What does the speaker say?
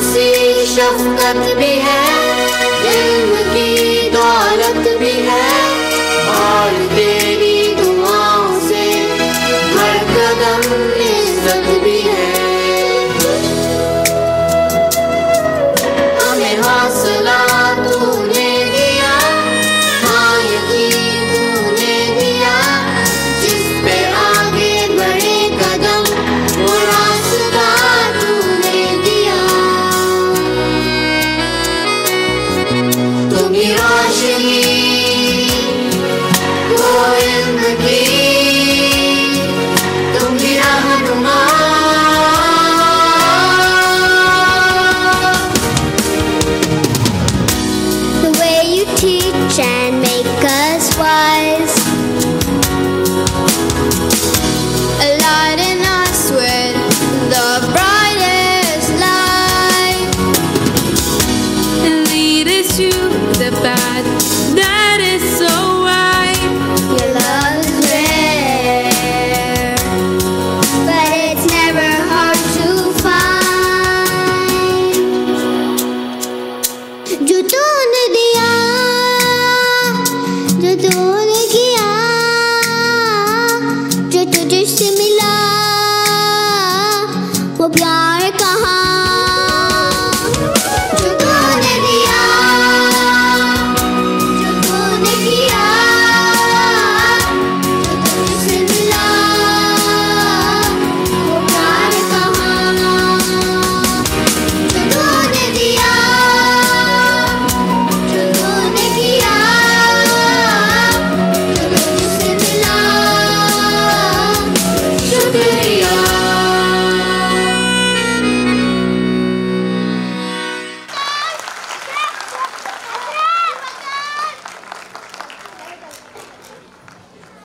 सी शफकत भी है इल्म की दौलत भी। I'm in the deep. bad, that is so right. Your love.